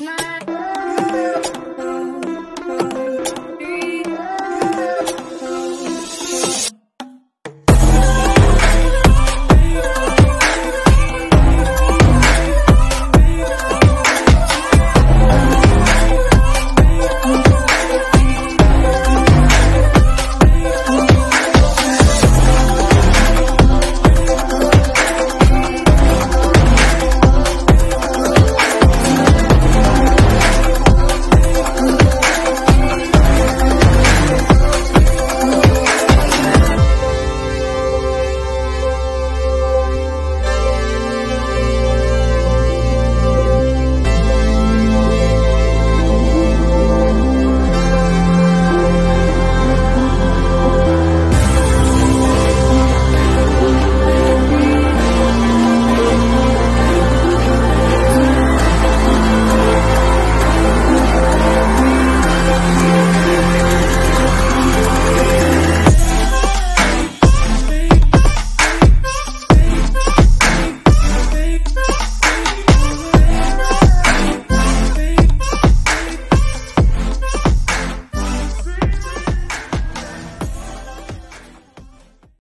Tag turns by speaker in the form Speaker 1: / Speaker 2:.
Speaker 1: much,